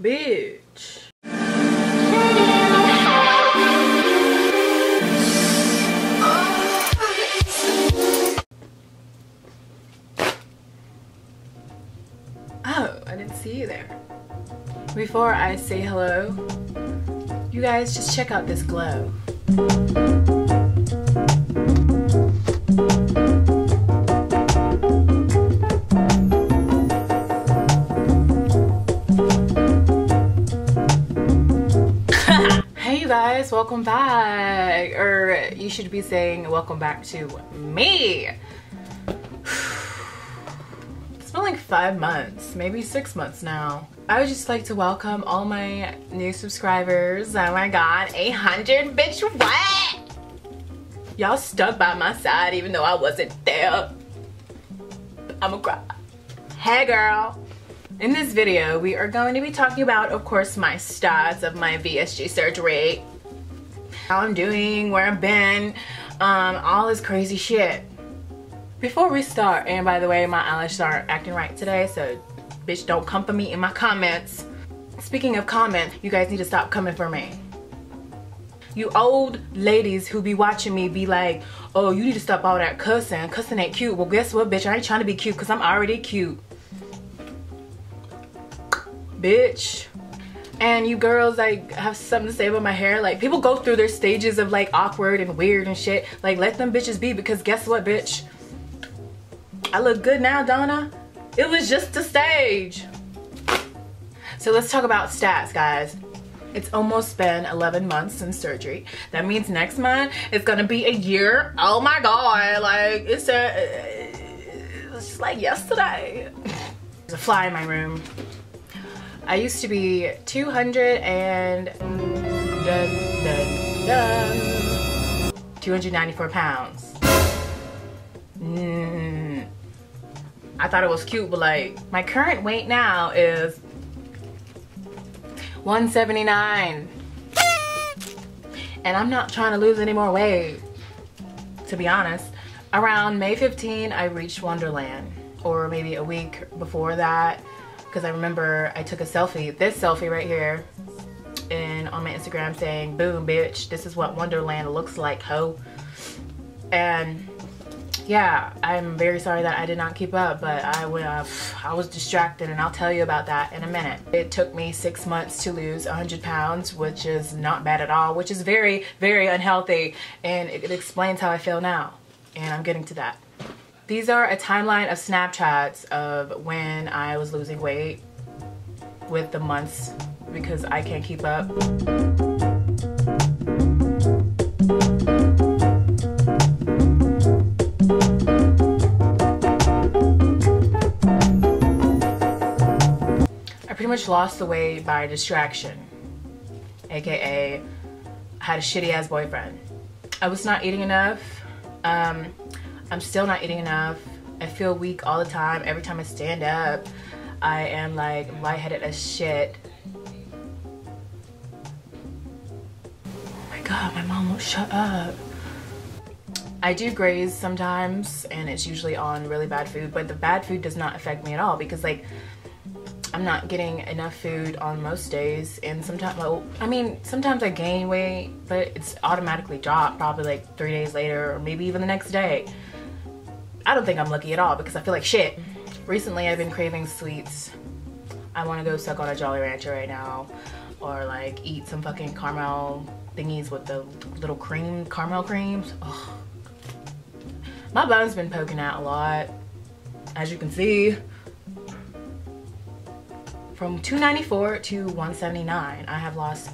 Bitch. Oh, I didn't see you there. Before I say hello, you guys just check out this glow. Welcome back. Or you should be saying welcome back to me. It's been like five months, maybe six months now. I would just like to welcome all my new subscribers. Oh my god, 800 bitch what? Y'all stuck by my side even though I wasn't there. I'ma cry. Hey girl. In this video, we are going to be talking about, of course, my stats of my VSG surgery. How I'm doing, where I've been, um, all this crazy shit. Before we start, and by the way, my eyelashes aren't acting right today, so bitch don't come for me in my comments. Speaking of comments, you guys need to stop coming for me. You old ladies who be watching me be like, oh, you need to stop all that cussing. Cussing ain't cute. Well, guess what, bitch? I ain't trying to be cute because I'm already cute. Bitch. And you girls like have something to say about my hair. Like people go through their stages of like awkward and weird and shit. Like let them bitches be because guess what, bitch? I look good now, Donna. It was just a stage. So let's talk about stats, guys. It's almost been 11 months since surgery. That means next month it's gonna be a year. Oh my God, like it's a, it's just like yesterday. There's a fly in my room. I used to be 200 and dun, dun, dun, 294 pounds. Mm, I thought it was cute, but like my current weight now is 179. And I'm not trying to lose any more weight, to be honest. Around May 15, I reached Onederland, or maybe a week before that, because I remember I took a selfie, this selfie right here, and on my Instagram saying, boom, bitch, this is what Onederland looks like, ho. And yeah, I'm very sorry that I did not keep up, but I, uh, I was distracted and I'll tell you about that in a minute. It took me six months to lose 100 pounds, which is not bad at all, which is very, very unhealthy. And it, it explains how I feel now. And I'm getting to that. These are a timeline of Snapchats of when I was losing weight with the months because I can't keep up. I pretty much lost the weight by distraction, aka had a shitty ass boyfriend. I was not eating enough. Um, I'm still not eating enough. I feel weak all the time. Every time I stand up, I am like lightheaded as shit. Oh my god, my mom won't shut up. I do graze sometimes and it's usually on really bad food, but the bad food does not affect me at all because like I'm not getting enough food on most days and sometimes well, I mean sometimes I gain weight but it's automatically dropped probably like three days later or maybe even the next day I don't think I'm lucky at all because I feel like shit. Recently I've been craving sweets. I want to go suck on a Jolly Rancher right now or like eat some fucking caramel thingies with the little cream caramel creams. Ugh. my bone's been poking out a lot as you can see. From 294 to 179 I have lost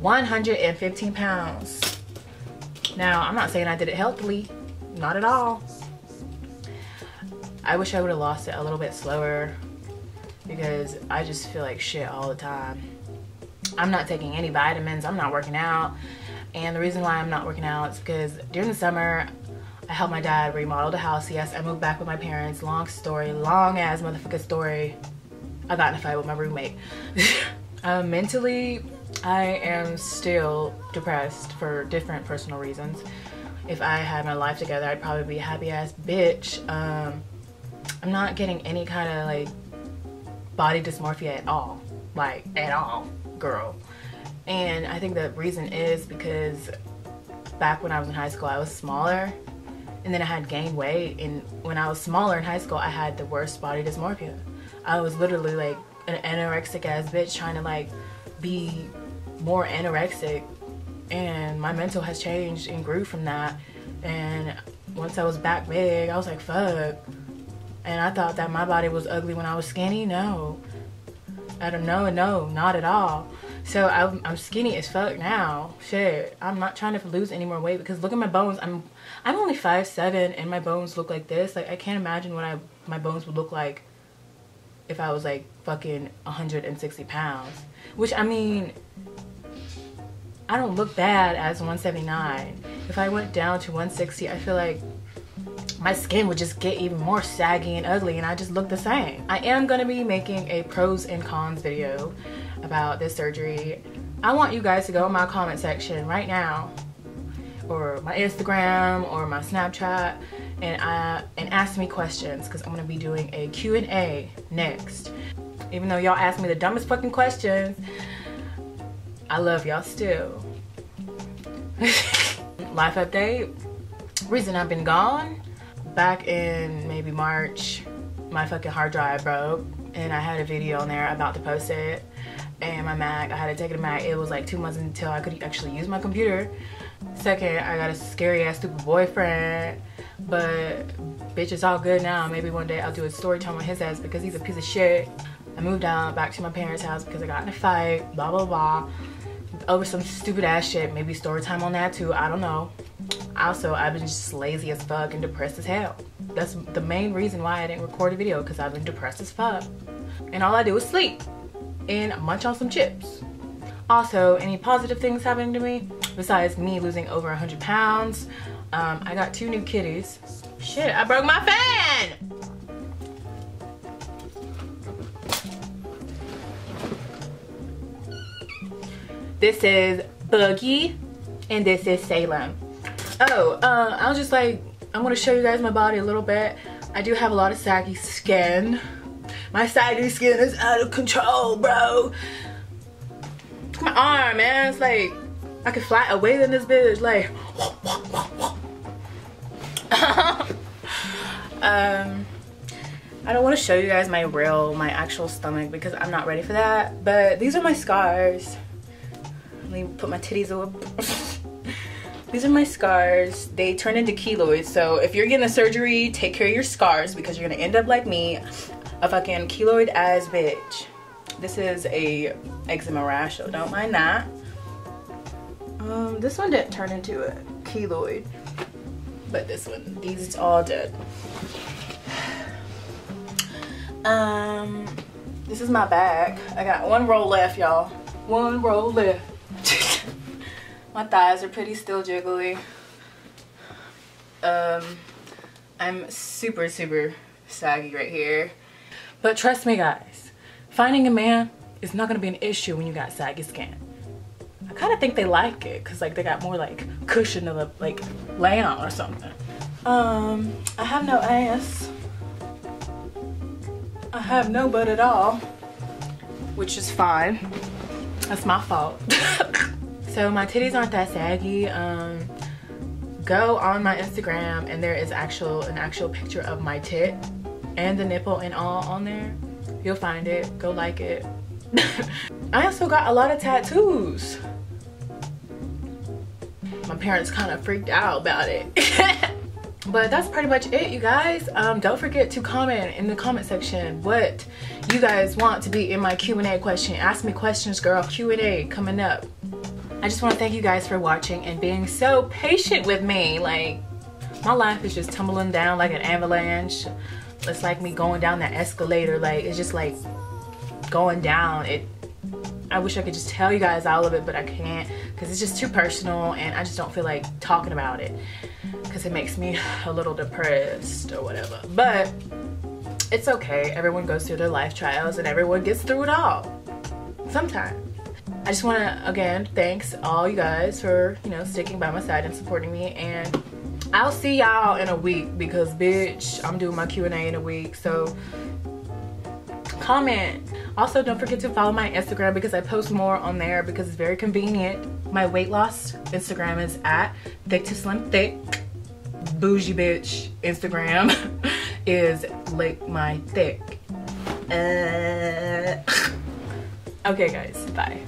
115 pounds. Now I'm not saying I did it healthily not at all I wish I would have lost it a little bit slower because I just feel like shit all the time I'm not taking any vitamins I'm not working out and the reason why I'm not working out is because during the summer I helped my dad remodel the house yes I moved back with my parents long story long ass motherfucker story I got in a fight with my roommate. uh, mentally, I am still depressed for different personal reasons. If I had my life together, I'd probably be a happy ass bitch. Um, I'm not getting any kind of like body dysmorphia at all. Like, at all, girl. And I think the reason is because back when I was in high school, I was smaller and then I had gained weight. And when I was smaller in high school, I had the worst body dysmorphia. I was literally like an anorexic ass bitch trying to like be more anorexic. And my mental has changed and grew from that. And once I was back big, I was like, fuck. And I thought that my body was ugly when I was skinny. No. I don't know. No, not at all. So I'm, I'm skinny as fuck now. Shit. I'm not trying to lose any more weight because look at my bones. I'm I'm only five seven and my bones look like this. Like I can't imagine what I my bones would look like if I was like fucking 160 pounds. Which I mean I don't look bad as 179. If I went down to 160, I feel like my skin would just get even more saggy and ugly and I just look the same. I am gonna be making a pros and cons video about this surgery. I want you guys to go in my comment section right now or my Instagram or my Snapchat and uh, and ask me questions because I'm gonna be doing a Q&A next. Even though y'all ask me the dumbest fucking questions, I love y'all still. Life update. Reason I've been gone. Back in maybe March, my fucking hard drive broke and I had a video on there about to post it. And my Mac, I had to take it to Mac. It was like two months until I could actually use my computer. Second, I got a scary ass stupid boyfriend. But bitch, it's all good now. Maybe one day I'll do a story time on his ass because he's a piece of shit. I moved out back to my parents' house because I got in a fight, blah, blah, blah. Over some stupid ass shit. Maybe story time on that too. I don't know. Also, I've been just lazy as fuck and depressed as hell. That's the main reason why I didn't record a video because I've been depressed as fuck. And all I do is sleep and munch on some chips. Also, any positive things happening to me besides me losing over 100 pounds? Um, I got two new kitties. Shit, I broke my fan! This is Boogie and this is Salem. Oh, uh, I was just like, I'm gonna show you guys my body a little bit. I do have a lot of saggy skin. My saggy skin is out of control, bro. My arm, man. It's like, I could fly away than this bitch. Like, um, I don't want to show you guys my real, my actual stomach because I'm not ready for that. But these are my scars. Let me put my titties up. These are my scars. They turn into keloids. So if you're getting a surgery, take care of your scars because you're gonna end up like me, a fucking keloid ass bitch. This is a eczema rash, so don't mind that. Um, this one didn't turn into a keloid, but this one, these all did. Um, this is my bag. I got one roll left, y'all. One roll left. My thighs are pretty still jiggly. Um, I'm super, super saggy right here. But trust me guys, finding a man is not gonna be an issue when you got saggy skin. I kind of think they like it because like they got more like cushion to like lay on or something. Um, I have no ass. I have no butt at all, which is fine. That's my fault. So my titties aren't that saggy. Um, go on my Instagram and there is actual an actual picture of my tit and the nipple and all on there. You'll find it. Go like it. I also got a lot of tattoos. My parents kind of freaked out about it. but that's pretty much it you guys um, don't forget to comment in the comment section what you guys want to be in my q&a question ask me questions girl q&a coming up I just want to thank you guys for watching and being so patient with me. Like, my life is just tumbling down like an avalanche. It's like me going down that escalator. Like, it's just like going down. It. I wish I could just tell you guys all of it, but I can't because it's just too personal and I just don't feel like talking about it because it makes me a little depressed or whatever. But it's okay. Everyone goes through their life trials and everyone gets through it all. Sometimes. I just want to, again, thanks all you guys for, you know, sticking by my side and supporting me. And I'll see y'all in a week because, bitch, I'm doing my Q&A in a week. So comment Also, don't forget to follow my Instagram because I post more on there because it's very convenient. My weight loss Instagram is at thick to slim thick. Bougie bitch Instagram is lick my thick. Uh, okay guys, bye.